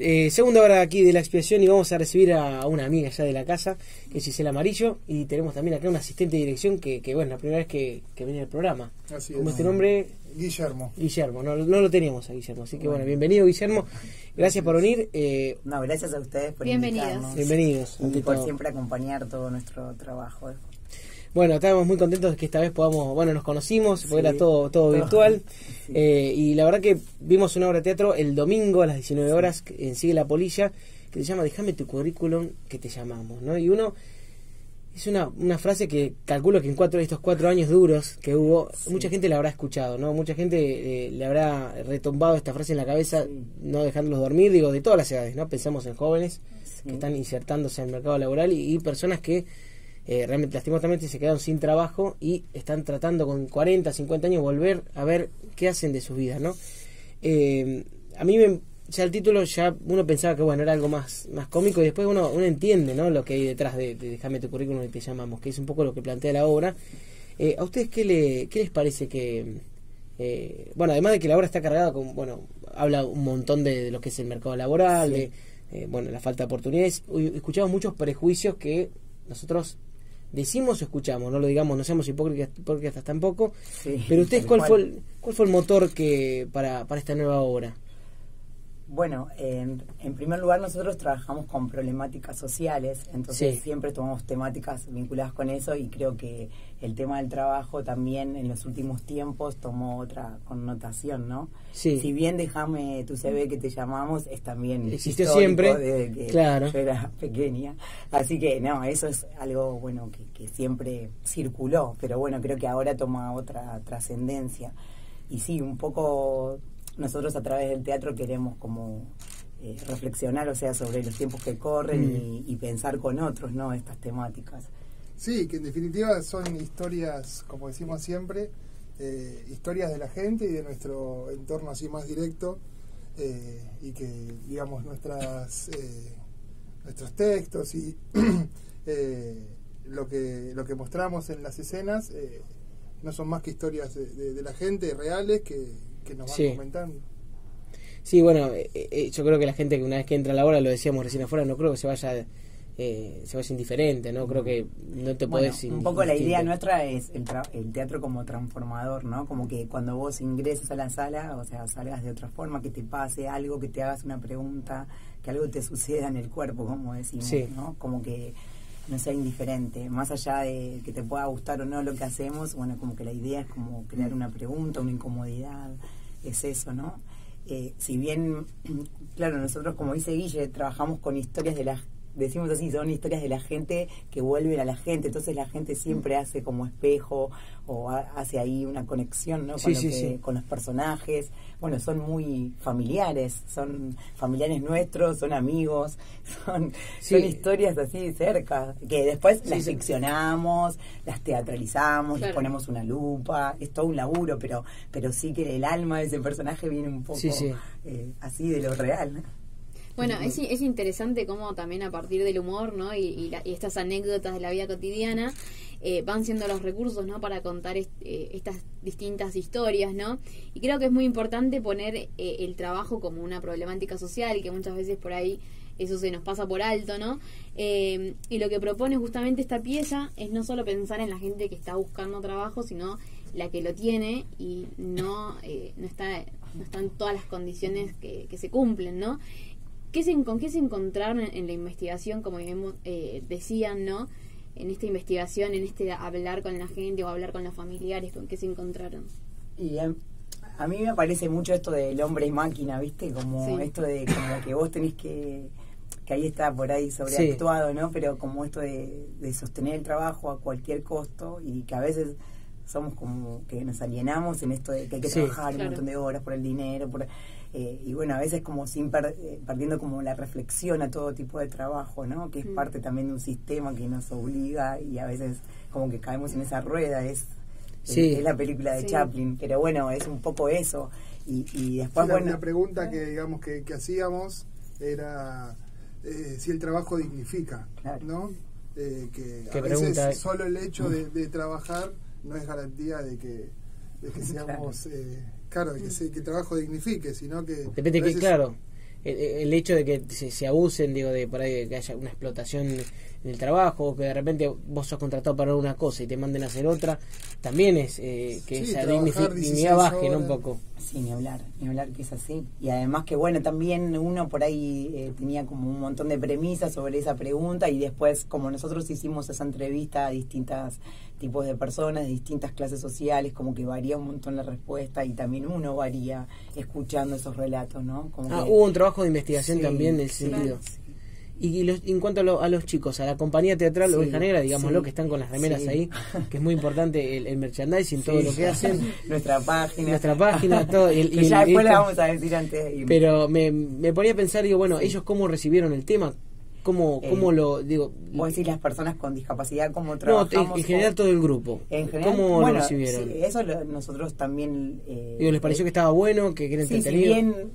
Eh, segunda hora aquí de la expiación y vamos a recibir a una amiga ya de la casa, que es Gisela Amarillo, y tenemos también acá un asistente de dirección que, que bueno, la primera vez que, que viene al programa. Así ¿Cómo es. tu nombre? Guillermo. Guillermo, no, no lo teníamos a Guillermo, así que bueno, bienvenido Guillermo, gracias por venir, eh, No, gracias a ustedes por Bienvenidos. invitarnos. bienvenidos. Y por todo. siempre acompañar todo nuestro trabajo. Bueno, estábamos muy contentos de que esta vez podamos, bueno, nos conocimos, porque Sí. era todo, todo virtual, Sí. eh, y la verdad que vimos una obra de teatro el domingo a las 19 horas en Sigue la Polilla, que se llama Déjame tu currículum que te llamamos, ¿no? Y uno, es una, una frase que calculo que en cuatro, estos cuatro años duros que hubo, mucha gente la habrá escuchado, ¿no? Mucha gente eh, le habrá retumbado esta frase en la cabeza, no dejándolos dormir, digo, de todas las edades, ¿no? Pensamos en jóvenes que están insertándose en el mercado laboral y, y personas que eh, realmente lastimosamente se quedaron sin trabajo y están tratando con 40, 50 años volver a ver qué hacen de sus vidas, ¿no? Eh, a mí me, ya el título ya uno pensaba que bueno era algo más más cómico y después uno, uno entiende ¿no? lo que hay detrás de, de déjame tu currículum y te llamamos que es un poco lo que plantea la obra Eh, a ustedes qué le qué les parece que eh, bueno además de que la obra está cargada con bueno habla un montón de, de lo que es el mercado laboral de eh, bueno la falta de oportunidades escuchamos muchos prejuicios que nosotros decimos o escuchamos no lo digamos no seamos hipócritas, hipócritas tampoco Sí, pero ustedes cuál cual. fue el, cuál fue el motor que para, para esta nueva obra Bueno, en, en primer lugar nosotros trabajamos con problemáticas sociales, entonces Sí. siempre tomamos temáticas vinculadas con eso y creo que el tema del trabajo también en los últimos tiempos tomó otra connotación, ¿no? Sí. Si bien déjame tu CV que te llamamos, es también histórico siempre, desde que claro. yo era pequeña. Así que no, eso es algo bueno que, que siempre circuló, pero bueno, creo que ahora toma otra trascendencia. Y sí, un poco nosotros a través del teatro queremos como eh, reflexionar, o sea, sobre los tiempos que corren Mm. y, y pensar con otros, ¿no? Estas temáticas. Sí, que en definitiva son historias, como decimos siempre, eh, historias de la gente y de nuestro entorno así más directo eh, y que, digamos, nuestras eh, nuestros textos y eh, lo que lo que mostramos en las escenas no son más que historias de, de- de la gente reales que, que nos van Sí. comentando. Sí, bueno, eh, eh, yo creo que la gente que una vez que entra a la obra, lo decíamos recién afuera, no creo que se vaya eh, se vaya indiferente, ¿no? Creo que no te Bueno, podés... un poco la idea nuestra es el, tra- el teatro como transformador, ¿no? Como que cuando vos ingreses a la sala, o sea, salgas de otra forma, que te pase algo, que te hagas una pregunta, que algo te suceda en el cuerpo, como decimos, Sí. ¿no? Como que no sea indiferente, más allá de que te pueda gustar o no lo que hacemos, bueno, como que la idea es como crear una pregunta, una incomodidad, es eso, ¿no? Eh, si bien, claro, nosotros como dice Guille, trabajamos con historias de las decimos así, son historias de la gente que vuelven a la gente, entonces la gente siempre hace como espejo o ha- hace ahí una conexión ¿no? con, Sí, lo sí, que- sí. con los personajes. Bueno, son muy familiares, son familiares nuestros, son amigos, son, historias así cerca, que después las ficcionamos, las teatralizamos, les ponemos una lupa, es todo un laburo, pero, pero sí que el alma de ese personaje viene un poco eh, así de lo real. ¿no? Bueno, es, es interesante cómo también a partir del humor, ¿no? Y, y la- y estas anécdotas de la vida cotidiana eh, van siendo los recursos, ¿no? Para contar est- eh, estas distintas historias, ¿no? Y creo que es muy importante poner eh, el trabajo como una problemática social y que muchas veces por ahí eso se nos pasa por alto, ¿no? Eh, y lo que propone justamente esta pieza es no solo pensar en la gente que está buscando trabajo, sino la que lo tiene y no, eh, no, está, no están todas las condiciones que, que se cumplen, ¿no? ¿Qué se, ¿Con qué se encontraron en, en la investigación, como eh, decían, ¿no? En esta investigación, en este hablar con la gente o hablar con los familiares, ¿con qué se encontraron? Y a, a mí me parece mucho esto del hombre y máquina, ¿viste? Como Sí. esto de como que vos tenés que que ahí está por ahí sobreactuado, ¿no? Pero como esto de, de sostener el trabajo a cualquier costo y que a veces somos como que nos alienamos en esto de que hay que Sí. trabajar un montón de horas por el dinero, por, eh, y bueno, a veces como sin per- eh, perdiendo como la reflexión a todo tipo de trabajo, ¿no? Que es Mm. parte también de un sistema que nos obliga y a veces como que caemos en esa rueda, es Sí. es la película de Sí. Chaplin, pero bueno, es un poco eso. Y, y después, Sí, la, bueno, la pregunta que digamos que, que hacíamos era eh, si el trabajo dignifica, Claro. ¿no? Eh, que ¿Qué a pregunta? veces solo el hecho de, de trabajar no es garantía de que, de que seamos, eh, claro, de que, se- que el trabajo dignifique, sino que Depende que, claro, el, hecho de que se, se, abusen, digo, de por ahí que haya una explotación en el trabajo, o que de repente vos sos contratado para una cosa y te manden a hacer otra, también es eh, que esa dignidad baje, ¿no? Un poco. Sí, ni hablar, ni hablar que es así. Y además que, bueno, también uno por ahí eh, tenía como un montón de premisas sobre esa pregunta y después, como nosotros hicimos esa entrevista a distintos tipos de personas, de distintas clases sociales, como que varía un montón la respuesta y también uno varía escuchando esos relatos, ¿no? Como ah, hubo un trabajo de investigación también en ese sentido. Y en cuanto a, los chicos, a la compañía teatral Oveja Negra, digámoslo, que están con las remeras ahí, que es muy importante el, merchandising, todo lo que hacen. Nuestra página. Nuestra página, todo. y ya después le vamos a decir antes Pero me, me ponía a pensar, digo, bueno, ellos cómo recibieron el tema, cómo, eh, cómo lo digo vos decís las personas con discapacidad cómo trabajamos no en, general todo el grupo en general, cómo lo recibieron. eso nosotros también eh, digo les pareció que estaba bueno que, era entretenido si bien eh,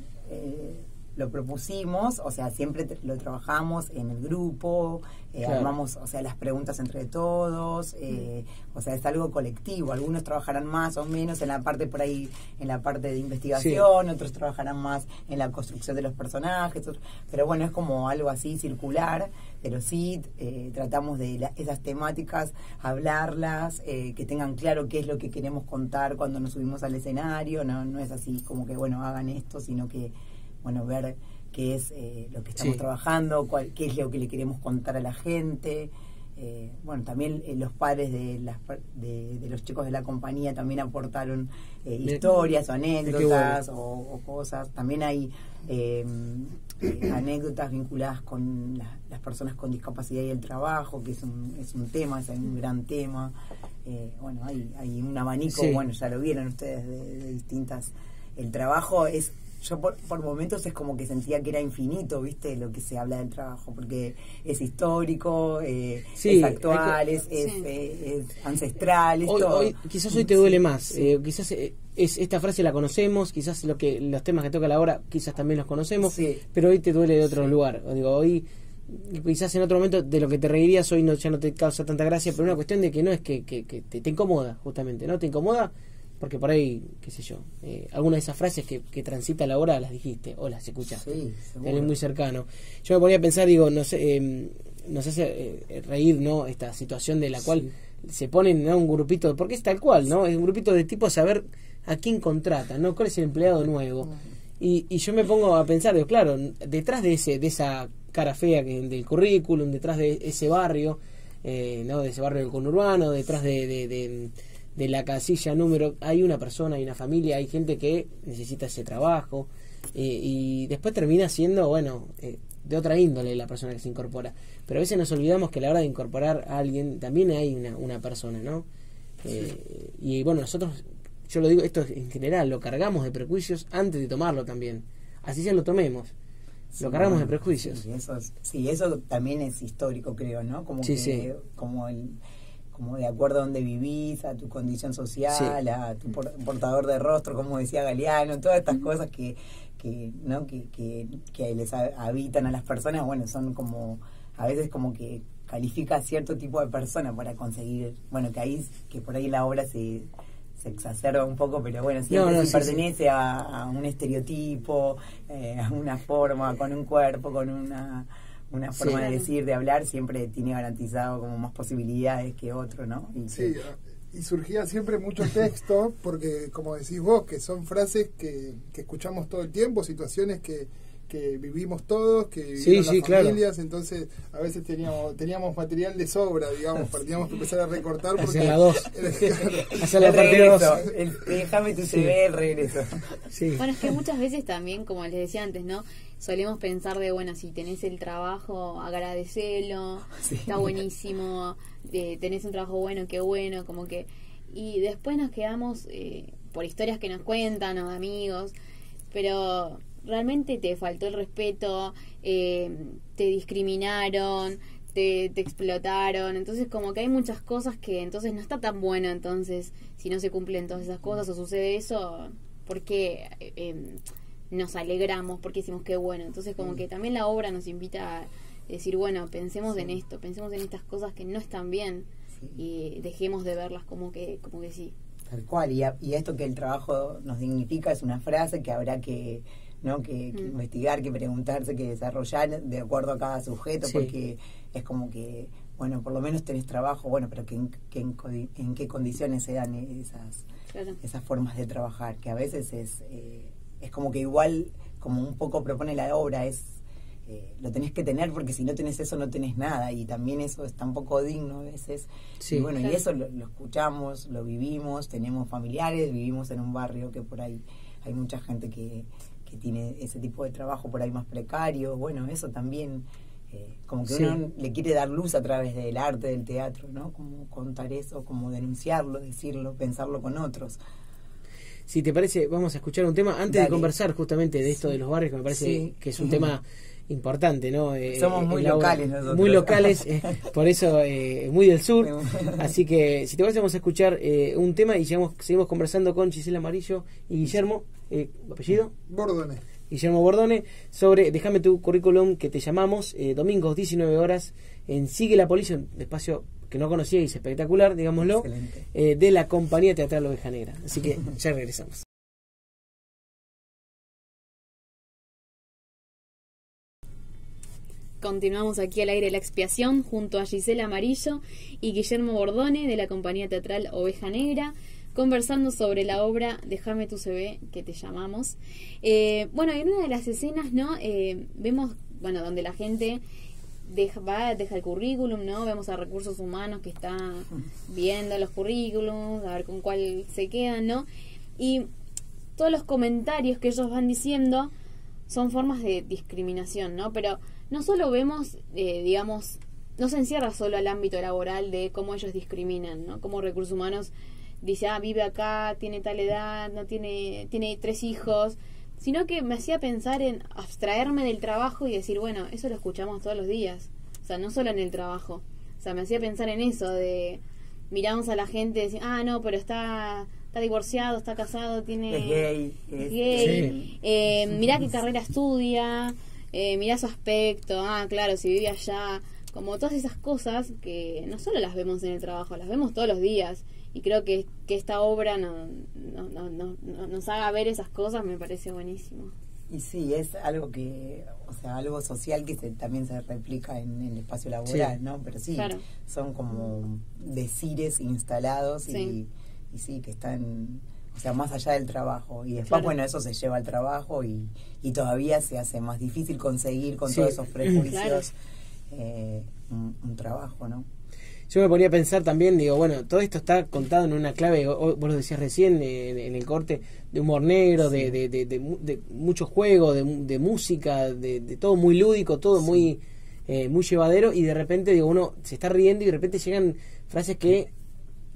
lo propusimos, o sea, siempre lo trabajamos en el grupo, eh, armamos, o sea, las preguntas entre todos, eh, o sea, es algo colectivo. Algunos trabajarán más o menos en la parte por ahí, en la parte de investigación, otros trabajarán más en la construcción de los personajes, pero bueno, es como algo así circular, pero sí eh, tratamos de esas temáticas, hablarlas, que tengan claro qué es lo que queremos contar cuando nos subimos al escenario, no, no es así como que, bueno, hagan esto, sino que bueno, ver qué es eh, lo que estamos trabajando, cuál, qué es lo que le queremos contar a la gente. Eh, bueno, también eh, los padres de, las, de, los chicos de la compañía también aportaron historias o anécdotas o, cosas. También hay anécdotas vinculadas con las personas con discapacidad y el trabajo, que es un, es un tema, es un gran tema. bueno, hay, hay un abanico, bueno, ya lo vieron ustedes, de distintas... El trabajo es yo por, momentos es como que sentía que era infinito, ¿viste? Lo que se habla del trabajo, porque es histórico, eh, es actual, es, eh, es, ancestral, quizás hoy te duele más, eh, quizás es, esta frase la conocemos, quizás lo que los temas que toca la hora quizás también los conocemos, pero hoy te duele de otro lugar. digo, hoy quizás en otro momento de lo que te reirías hoy no, ya no te causa tanta gracia, pero una cuestión de que no es que, que, te, te incomoda, justamente, ¿no? Te incomoda porque por ahí, qué sé yo, eh, alguna de esas frases que, que transita la hora las dijiste o las escuchaste. Sí, muy cercano. Yo me ponía a pensar, digo, no sé, eh, nos hace eh, reír, ¿no? Esta situación de la cual se ponen un grupito, porque es tal cual, ¿no? Es un grupito de tipo saber a quién contrata, ¿no? ¿Cuál es el empleado nuevo? Y, y yo me pongo a pensar, digo, claro, detrás de ese de esa cara fea que, del currículum, detrás de ese barrio, eh, ¿no? De ese barrio del conurbano, detrás de, de de la casilla número, hay una persona, hay una familia, hay gente que necesita ese trabajo eh, y después termina siendo, bueno, eh, de otra índole la persona que se incorpora. Pero a veces nos olvidamos que a la hora de incorporar a alguien también hay una, una persona, ¿no? Eh, y bueno, nosotros, yo lo digo, esto en general, lo cargamos de prejuicios antes de tomarlo también. Así ya lo tomemos. lo cargamos de prejuicios. Sí eso, sí, eso también es histórico, creo, ¿no? Como que, como el como de acuerdo a donde vivís, a tu condición social, a tu portador de rostro, como decía Galeano, todas estas cosas que, que, ¿no? que, que, que les habitan a las personas, bueno, son como, a veces como que califica a cierto tipo de persona para conseguir, bueno, que ahí, que por ahí la obra se, se exacerba un poco, pero bueno, siempre pertenece A, un estereotipo, eh, a una forma, con un cuerpo, con una una forma de decir, de hablar, siempre tiene garantizado como más posibilidades que otro, ¿no? Y sí, y surgía siempre mucho texto, porque como decís vos, que son frases que, que escuchamos todo el tiempo, situaciones que, que vivimos todos, que vivimos las familias, entonces a veces teníamos teníamos material de sobra, digamos, teníamos que empezar a recortar porque hacia la dos, hacia la el, déjame tu CV, el regreso. Bueno, es que muchas veces también, como les decía antes, ¿no? Solemos pensar de, bueno, si tenés el trabajo, agradecelo, está buenísimo, eh, tenés un trabajo bueno, qué bueno, como que... Y después nos quedamos eh, por historias que nos cuentan o amigos, pero realmente te faltó el respeto, eh, te discriminaron, te, te, explotaron, entonces como que hay muchas cosas que entonces no está tan bueno, entonces si no se cumplen todas esas cosas o sucede eso, porque eh, em, nos alegramos, porque decimos que bueno, entonces como que también la obra nos invita a decir, bueno, pensemos en esto, pensemos en estas cosas que no están bien y dejemos de verlas como que, como que sí. Tal cual, y, y esto que el trabajo nos dignifica es una frase que habrá que ¿no? Que, que Mm. investigar, que preguntarse, que desarrollar de acuerdo a cada sujeto, Sí. porque es como que, bueno, por lo menos tenés trabajo, bueno, pero que en, que en, qué condiciones se dan esas, Claro. esas formas de trabajar, que a veces es, eh, es como que igual, como un poco propone la obra, es eh, lo tenés que tener porque si no tenés eso no tenés nada y también eso es tan poco digno a veces. Sí. y bueno, Claro. y eso lo, lo escuchamos, lo vivimos, tenemos familiares, vivimos en un barrio que por ahí hay mucha gente que, que tiene ese tipo de trabajo por ahí más precario, bueno, eso también... eh, como que Sí. uno le quiere dar luz a través del arte, del teatro, ¿no? Como contar eso, como denunciarlo, decirlo, pensarlo con otros. Si te parece, vamos a escuchar un tema antes de conversar justamente de esto de los barrios, que me parece Sí. que es un tema importante, ¿no? Eh, Somos muy la obra- locales nosotros. Muy locales, eh, por eso eh, muy del sur. Así que, si te parece, vamos a escuchar eh, un tema y llegamos- seguimos conversando con Gisela Amarillo y Guillermo, eh, apellido, Bordone. Guillermo Bordone, sobre Déjame tu currículum que te llamamos, eh, domingos 19 horas, en Sigue la Policía, un espacio que no conocía y es espectacular, digámoslo, eh, de la compañía teatral Oveja Negra. Así que ya regresamos. Continuamos aquí al aire de la expiación junto a Gisela Amarillo y Guillermo Bordone de la compañía teatral Oveja Negra, conversando sobre la obra Déjame tu CV, que te llamamos. Eh, bueno, en una de las escenas, ¿no? Eh, vemos, bueno, donde la gente deja, va, deja el currículum, ¿no? Vemos a recursos humanos que está viendo los currículums, a ver con cuál se quedan, ¿no? Y todos los comentarios que ellos van diciendo son formas de discriminación, ¿no? Pero no solo vemos, eh, digamos, no se encierra solo al ámbito laboral de cómo ellos discriminan, ¿no? Como recursos humanos dice, ah, vive acá, tiene tal edad, no tiene, tiene tres hijos, sino que me hacía pensar en abstraerme del trabajo y decir, bueno, eso lo escuchamos todos los días, o sea, no solo en el trabajo, o sea, me hacía pensar en eso de miramos a la gente y decir, ah, no, pero está está divorciado, está casado, tiene Es gay, es es- gay, Sí. eh, mirá qué carrera estudia, eh, mirá su aspecto, ah, claro, si vive allá, como todas esas cosas que no solo las vemos en el trabajo, las vemos todos los días. Y creo que, que esta obra no, no, no, no- no- nos haga ver esas cosas me parece buenísimo. Y sí, es algo que, o sea, algo social que se, también se replica en el espacio laboral, Sí. ¿no? Pero sí, Claro. son como decires instalados Sí. y, y sí, que están, o sea, más allá del trabajo. Y después, Claro. bueno, eso se lleva al trabajo y, y todavía se hace más difícil conseguir con Sí. todos esos prejuicios Claro. eh, un, un trabajo, ¿no? Yo me ponía a pensar también, digo, bueno, todo esto está contado en una clave, vos lo decías recién eh, en, en el corte, de humor negro, de, de, de, de mu- de mucho juego, de, música, de, de todo muy lúdico, todo muy eh, muy llevadero, y de repente, digo, uno se está riendo y de repente llegan frases que,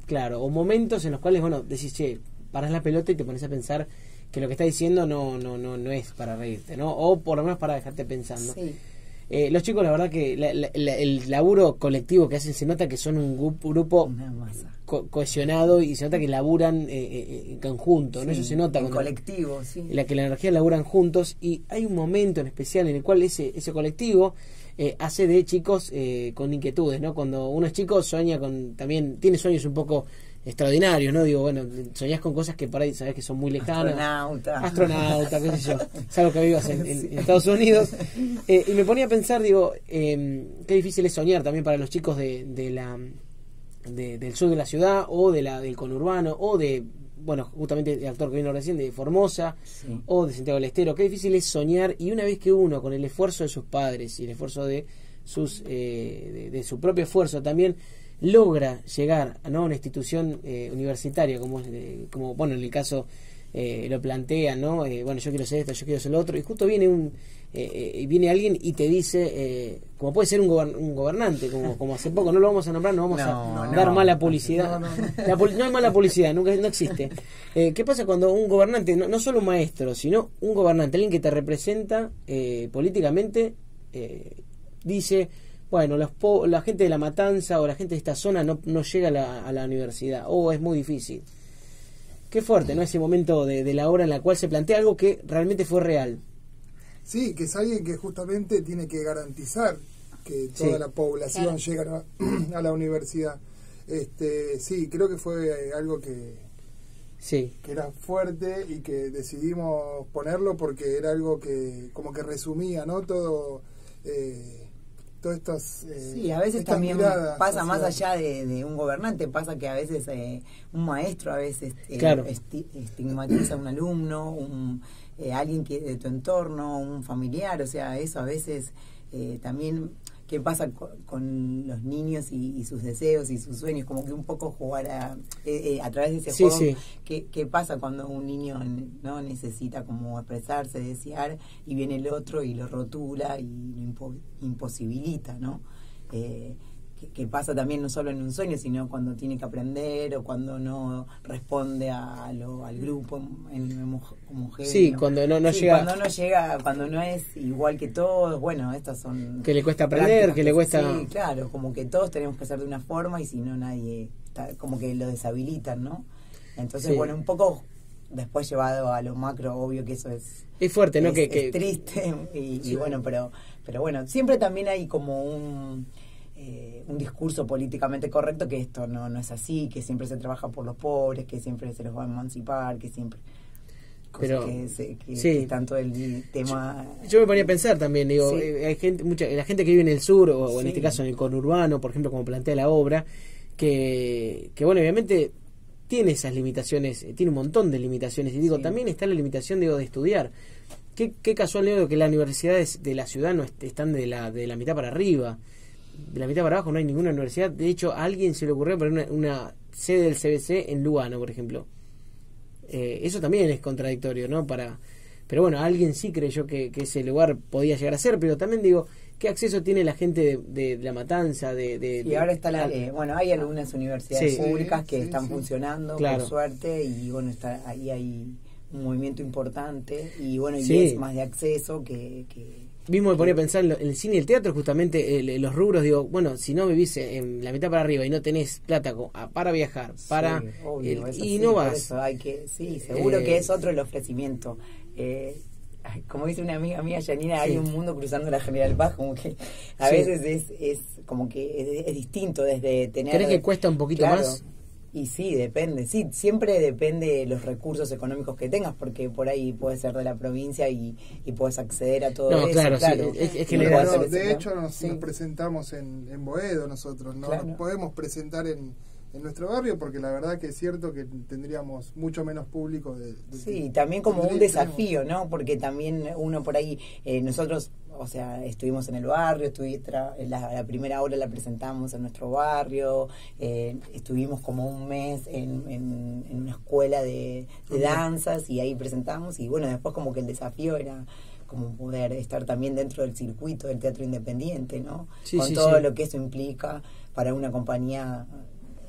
claro, o momentos en los cuales, bueno, decís, che, paras la pelota y te pones a pensar que lo que está diciendo no, no, no, no es para reírte, ¿no? O por lo menos para dejarte pensando. Sí. Eh, los chicos, la verdad que la- la- la- el laburo colectivo que hacen se nota que son un grupo co- cohesionado y se nota que laburan eh, eh, en conjunto, ¿no? Eso se nota en colectivo, sí. en la que la energía laburan juntos y hay un momento en especial en el cual ese, ese colectivo eh, hace de chicos eh, con inquietudes, ¿no? Cuando uno es chico sueña con, también tiene sueños un poco extraordinarios, ¿no? Digo, bueno, soñás con cosas que por ahí sabes que son muy lejanas. Astronauta. Astronauta, qué sé yo. Es algo que vivas en, en- en Estados Unidos. Eh, y me ponía a pensar, digo, eh, qué difícil es soñar también para los chicos de, de la de- del sur de la ciudad o de la del conurbano o de bueno justamente el actor que vino recién de Formosa Sí. o de Santiago del Estero qué difícil es soñar y una vez que uno con el esfuerzo de sus padres y el esfuerzo de sus eh, de, de su propio esfuerzo también logra llegar ¿no? a una institución eh, universitaria como eh, como bueno en el caso eh, lo plantea no Eh, bueno yo quiero ser esto yo quiero ser lo otro y justo viene un eh, eh, viene alguien y te dice eh, como puede ser un, un gobernante como como hace poco no lo vamos a nombrar no vamos No, a no. dar mala publicidad. La no hay mala publicidad, nunca no existe. ¿Qué pasa cuando un gobernante, no, no solo un maestro, sino un gobernante, alguien que te representa eh, políticamente, dice, bueno, los po- la gente de la matanza o la gente de esta zona no, no llega a la, a la universidad, o es muy difícil. Qué fuerte, ¿no? Ese momento de, de la hora en la cual se plantea algo que realmente fue real. Sí, que es alguien que justamente tiene que garantizar que toda Sí. la población Claro. llegue a, a la universidad. Este, sí, creo que fue algo que, Sí. que era fuerte y que decidimos ponerlo porque era algo que como que resumía, ¿no? Todo, eh, todas estas... eh, Sí, a veces también miradas pasa más allá de, de un gobernante, pasa que a veces eh, un maestro a veces eh, Claro. esti- estigmatiza a un alumno, un, eh, alguien que de tu entorno, un familiar, o sea, eso a veces eh, también qué pasa co- con, los niños y, y sus deseos y sus sueños, como que un poco jugar a, eh, eh, a través de ese Sí, juego, sí. ¿qué, qué pasa cuando un niño no necesita como expresarse, desear, y viene el otro y lo rotula y lo impo- imposibilita, ¿no? Eh, que, que pasa también no solo en un sueño, sino cuando tiene que aprender o cuando no responde a lo, al grupo en, homogéneo. Sí, cuando no- no Sí, llega- Cuando no llega, cuando no es igual que todos, bueno, estas son... Que le cuesta aprender, que le cuesta- Sí, claro, como que todos tenemos que ser de una forma y si no nadie, está, como que lo deshabilitan, ¿no? Entonces, Sí. bueno, un poco después llevado a lo macro, obvio que eso es Es fuerte, ¿no? es, que, es que- triste y, y bueno pero pero bueno siempre también hay como un eh, un discurso políticamente correcto que esto no no es así que siempre se trabaja por los pobres que siempre se los va a emancipar que siempre Pero, que, se- que- sí. que todo el tema Yo me ponía a pensar también, digo, Sí. eh, hay gente, mucha, la gente que vive en el sur, o, o en este caso en el conurbano, por ejemplo, como plantea la obra, que, que bueno, obviamente tiene esas limitaciones, eh, tiene un montón de limitaciones, y digo, también está la limitación, digo, de estudiar. Qué, qué casual, digo, que las universidades de la ciudad no est- están de la, de la mitad para arriba. De la mitad para abajo no hay ninguna universidad. De hecho, a alguien se le ocurrió poner una, una sede del CBC en Lugano, por ejemplo. Eh, eso también es contradictorio, ¿no? Para, pero bueno, alguien sí creyó que, que ese lugar podía llegar a ser, pero también digo, ¿qué acceso tiene la gente de, de- de la matanza? De, de- y de- ahora está la, eh, bueno hay algunas universidades Sí. públicas que sí, están sí. funcionando Claro. por suerte y bueno está ahí hay un movimiento importante y bueno y Sí. es más de acceso que, que Mismo me ponía a pensar en, lo- en el cine y el teatro, justamente el- los rubros, digo, bueno, si no vivís en la mitad para arriba y no tenés plata para viajar, para... Sí, obvio, el- y no vas. eso hay que, sí, seguro Eh, que es otro el ofrecimiento. Eh, como dice una amiga mía, Janina, Sí. hay un mundo cruzando la General Paz, como que a Sí. veces es, es como que es, es distinto desde tener... ¿Crees que cuesta un poquito Claro. más? Y sí, depende. Sí, siempre depende de los recursos económicos que tengas, porque por ahí puedes ser de la provincia y, y puedes acceder a todo No, eso. claro, sí, es- es de hecho, ¿no? nos, Sí. nos presentamos en, en Boedo nosotros, no Claro. nos podemos presentar en, en nuestro barrio porque la verdad que es cierto que tendríamos mucho menos público. De, de- Sí, también como un desafío, ¿no? Porque también uno por ahí, eh, nosotros, o sea, estuvimos en el barrio, estuvi- tra- la, la primera obra la presentamos en nuestro barrio, eh, estuvimos como un mes en, en- en una escuela de, de danzas y ahí presentamos y bueno, después como que el desafío era como poder estar también dentro del circuito del teatro independiente, ¿no? Sí, Con sí, todo sí. lo que eso implica para una compañía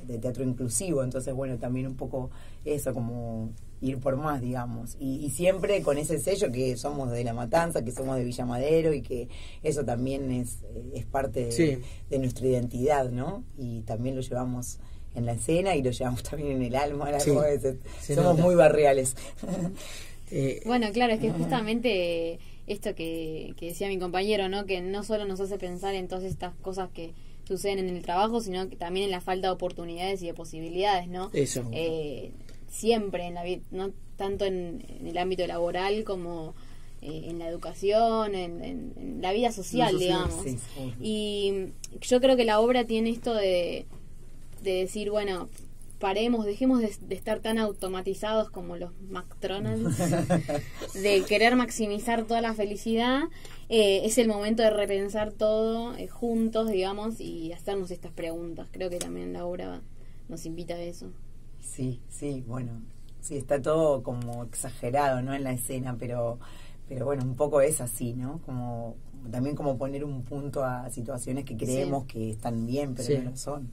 de teatro inclusivo, entonces bueno, también un poco eso, como ir por más, digamos, y, y siempre con ese sello que somos de La Matanza, que somos de Villa Madero y que eso también es, es parte de, Sí. de nuestra identidad, ¿no? Y también lo llevamos en la escena y lo llevamos también en el alma, las Sí, somos nota. muy barriales. Eh, Bueno, claro, es que justamente esto que, que decía mi compañero, ¿no? Que no solo nos hace pensar en todas estas cosas que suceden en el trabajo, sino que también en la falta de oportunidades y de posibilidades, ¿no? Eso. Eh, siempre en la vida, no tanto en, en el ámbito laboral como eh, en la educación, en, en- en la vida social, La digamos. sí, sí. Y yo creo que la obra tiene esto de, de decir, bueno, paremos, dejemos de, de estar tan automatizados como los McDonald's, de querer maximizar toda la felicidad. Eh, es el momento de repensar todo eh, juntos, digamos, y hacernos estas preguntas. Creo que también la obra nos invita a eso. Sí, sí, bueno, sí, está todo como exagerado, ¿no? En la escena, pero, pero bueno, un poco es así, ¿no? Como también como poner un punto a situaciones que creemos que están bien, pero Sí. no lo son.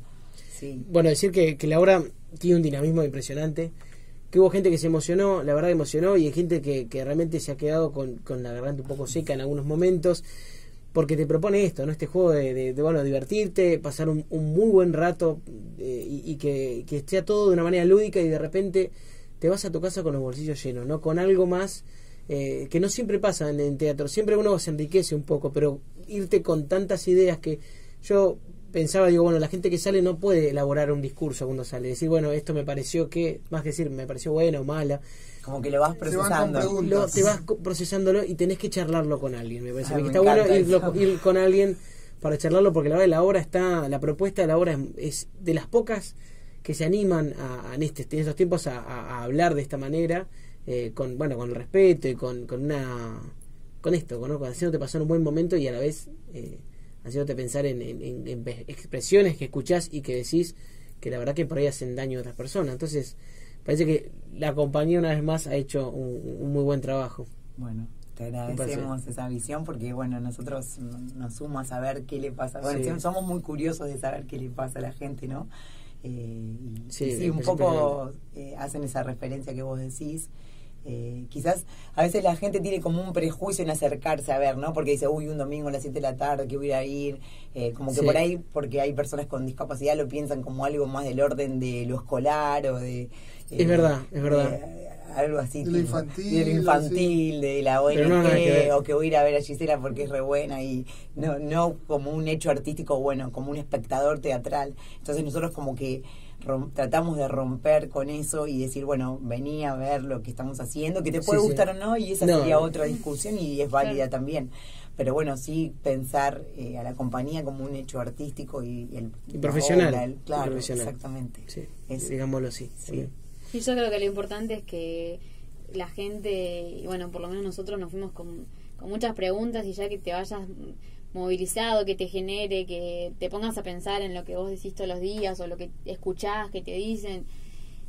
Sí, Bueno, decir que, la obra tiene un dinamismo impresionante, que hubo gente que se emocionó, la verdad emocionó, y hay gente que, realmente se ha quedado con, la garganta un poco seca en algunos momentos, porque te propone esto, ¿no? Este juego de, bueno, divertirte, pasar un, muy buen rato eh, y, que, que sea todo de una manera lúdica y de repente te vas a tu casa con los bolsillos llenos, ¿no? Con algo más eh, que no siempre pasa en teatro, siempre uno se enriquece un poco, pero irte con tantas ideas que yo pensaba, digo, bueno, la gente que sale no puede elaborar un discurso cuando sale, decir, bueno, esto me pareció que, más que decir, me pareció bueno o mala, Como que lo vas procesando. lo, te vas procesándolo y tenés que charlarlo con alguien. Me parece Ah, que me está bueno encanta ir, con alguien para charlarlo porque la verdad la obra está, la propuesta de la obra es, es de las pocas que se animan a, a en, este, en estos tiempos a, a- a hablar de esta manera, eh, con bueno con respeto y con, con una con esto, ¿no? con haciéndote pasar un buen momento y a la vez eh, haciéndote pensar en, en- en- en expresiones que escuchás y que decís que la verdad que por ahí hacen daño a otras personas. Entonces, parece que la compañía una vez más ha hecho un, un muy buen trabajo. Bueno, te agradecemos esa visión porque, bueno, nosotros no- nos suma a saber qué le pasa. Bueno, Sí. somos muy curiosos de saber qué le pasa a la gente, ¿no? Eh, y, Sí, y sí, un poco eh, hacen esa referencia que vos decís. Eh, quizás a veces la gente tiene como un prejuicio en acercarse a ver, ¿no? Porque dice, uy, un domingo a las 7 de la tarde que voy a ir. Eh, como que Sí. por ahí, porque hay personas con discapacidad, lo piensan como algo más del orden de lo escolar o de... Es verdad, es verdad. Algo así. De lo tipo, infantil, De lo infantil, de la ONG, no, que o que voy a ir a ver a Gisela porque es re buena y no, no como un hecho artístico bueno, como un espectador teatral. Entonces nosotros como que tratamos de romper con eso y decir, bueno, vení a ver lo que estamos haciendo, que te puede Sí, sí. gustar o no, y esa No. sería otra discusión y es válida Claro. también. Pero bueno, sí pensar eh, a la compañía como un hecho artístico y, el, Y profesional, la obra, el- y claro, profesional. exactamente. Sí, Es- digámoslo así. sí. también. Y yo creo que lo importante es que la gente, bueno, por lo menos nosotros nos fuimos con, con muchas preguntas y ya que te vayas movilizado, que te genere, que te pongas a pensar en lo que vos decís todos los días o lo que escuchás, que te dicen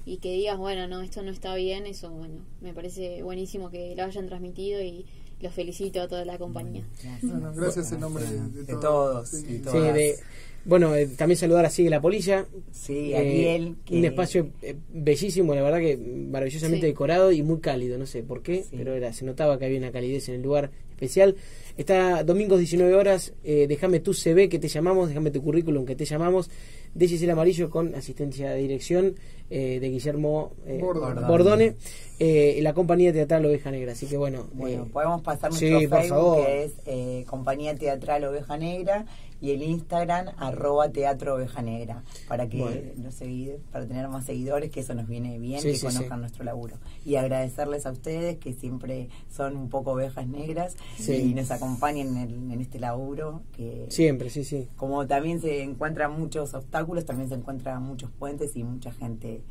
y que digas, bueno, no, esto no está bien, eso, bueno, me parece buenísimo que lo hayan transmitido y los felicito a toda la compañía. Bueno, gracias en nombre de, De todos. todos Sí. y Sí, todas. de- bueno, eh, también saludar a Sigue la Polilla. Sí, Eh, Ariel. que- Un espacio eh, bellísimo, la verdad que maravillosamente Sí. decorado y muy cálido, no sé por qué, Sí. pero era, se notaba que había una calidez en el lugar especial. Está domingos 19 horas, eh, déjame tu CV que te llamamos, déjame tu currículum que te llamamos, de Gisela Amarillo con asistencia de dirección eh, de Guillermo eh, Bordone. Bordone, eh, la compañía teatral Oveja Negra. Así que bueno, Bueno, eh, podemos pasar sí, nuestro por Facebook, favor. que es eh, Compañía Teatral Oveja Negra, y el Instagram, arroba Teatro Oveja Negra, para que Bueno. los segui- para tener más seguidores, que eso nos viene bien, Sí, que sí, conozcan sí. nuestro laburo. Y agradecerles a ustedes, que siempre son un poco ovejas negras, y nos acompañan en, en este laburo, que siempre, sí, sí. como también se encuentran muchos obstáculos, también se encuentran muchos puentes y mucha gente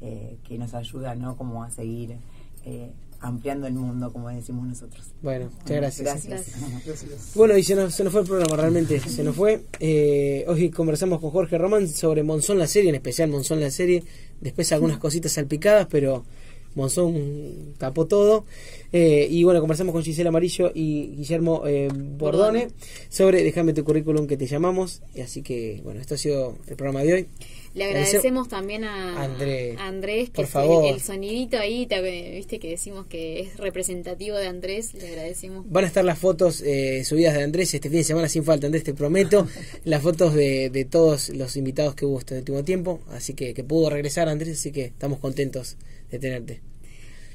eh, que nos ayuda, ¿no? Como a seguir eh, ampliando el mundo, como decimos nosotros. Bueno, muchas gracias. Gracias. Gracias. Bueno, y se nos, se nos fue el programa, realmente se nos fue. Eh, hoy conversamos con Jorge Román sobre Monzón la serie, en especial Monzón la serie. Después algunas cositas salpicadas, pero Monzón tapó todo. Eh, y bueno, conversamos con Gisela Amarillo y Guillermo eh, Bordone sobre Déjame tu currículum que te llamamos. Y así que, bueno, esto ha sido el programa de hoy. Le Agradece- agradecemos también a Andrés. a Andrés, que Por es favor. El, el sonidito ahí, te- viste que decimos que es representativo de Andrés, le agradecemos. Van a estar las fotos eh, subidas de Andrés este fin de semana sin falta, Andrés, te prometo. las fotos de, de todos los invitados que hubo este último tiempo. Así que, que pudo regresar Andrés, así que estamos contentos de tenerte.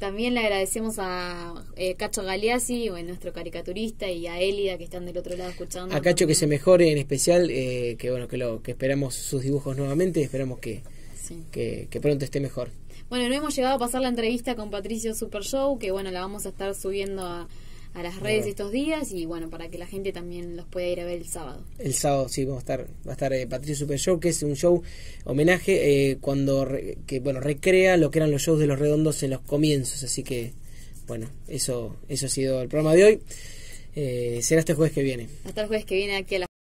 También le agradecemos a eh, Cacho Galeazzi, bueno, nuestro caricaturista, y a Elida, que están del otro lado escuchando. A Cacho que se mejore en especial, eh, que bueno, que lo que esperamos sus dibujos nuevamente, esperamos que, Sí. que, que pronto esté mejor. Bueno, no hemos llegado a pasar la entrevista con Patricio Super Show, que bueno, la vamos a estar subiendo a, a las redes Bueno. estos días y bueno, para que la gente también los pueda ir a ver el sábado. El sábado sí vamos a estar, va a estar eh, Patricio Super Show, que es un show homenaje eh, cuando re- que bueno recrea lo que eran los shows de los redondos en los comienzos, así que bueno, eso eso ha sido el programa de hoy. Eh, será este jueves que viene. Hasta el jueves que viene aquí a la